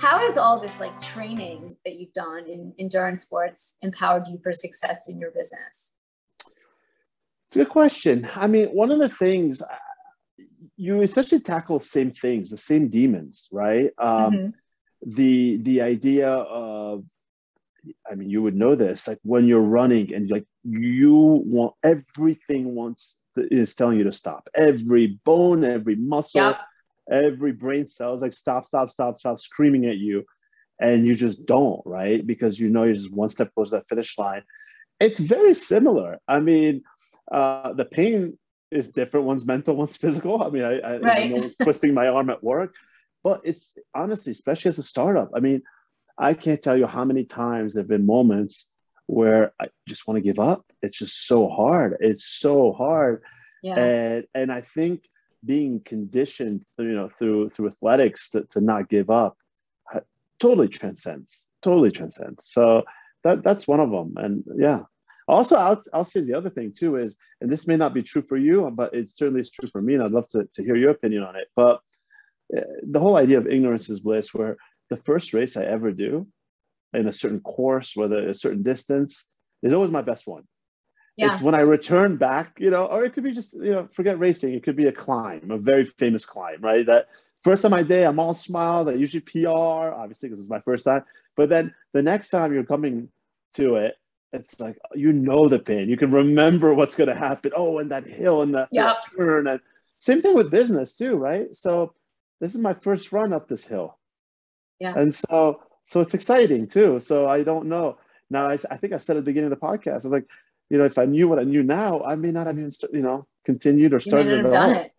How has all this like training that you've done in endurance sports empowered you for success in your business? It's a good question. I mean, one of the things you essentially tackle same things, the same demons, right? Um, mm-hmm. The the idea of, I mean, you would know this, like when you're running and like you want everything wants is telling you to stop. Every bone, every muscle, yep. Every brain cell is like stop, stop, stop, stop, screaming at you, and you just don't, right? Because you know you're just one step closer to that finish line. It's very similar. I mean, uh, the pain is different. One's mental, one's physical. I mean, I, I, right. I know twisting my arm at work, but it's honestly, especially as a startup. I mean, I can't tell you how many times there have been moments where I just want to give up. It's just so hard. It's so hard. Yeah. And and I think being conditioned, you know, through through athletics to, to not give up, totally transcends. Totally transcends. So that that's one of them. And yeah, also, I'll, I'll say the other thing too is, and this may not be true for you, but it certainly is true for me, and I'd love to, to hear your opinion on it. But uh, the whole idea of ignorance is bliss, where the first race I ever do in a certain course, whether a certain distance, is always my best one. Yeah. It's when I return back, you know, or it could be just, you know, forget racing. It could be a climb, a very famous climb, right? That first time I did, I'm all smiles. I usually PR, obviously, because it's my first time. But then the next time you're coming to it, it's like you know the pain. You can remember what's going to happen. Oh, and that hill and that, yep. turn. And same thing with business too, right? So this is my first run up this hill. Yeah. And so so it's exciting too. So I don't know. Now I, I think I said at the beginning of the podcast, I was like, you know, if I knew what I knew now, I may not have even you know continued or started at all. It.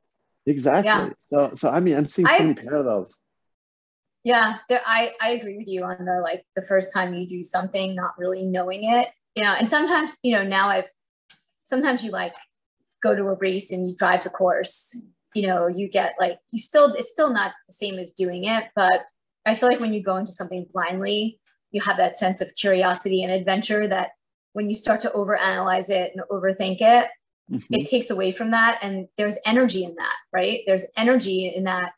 Exactly. Yeah. So so I mean, I'm seeing so I, many parallels. Yeah, there, I I agree with you on the like the first time you do something, not really knowing it, you know, and sometimes, you know, now I've, sometimes you like go to a race and you drive the course, you know, you get like, you still, it's still not the same as doing it, but I feel like when you go into something blindly, you have that sense of curiosity and adventure that when you start to overanalyze it and overthink it, mm-hmm. it takes away from that. And there's energy in that, right? There's energy in that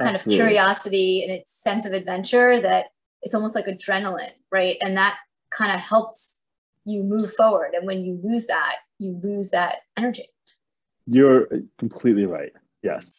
kind Absolutely. of curiosity and its sense of adventure that it's almost like adrenaline, right? And that kind of helps you move forward. And when you lose that, you lose that energy. You're completely right. Yes.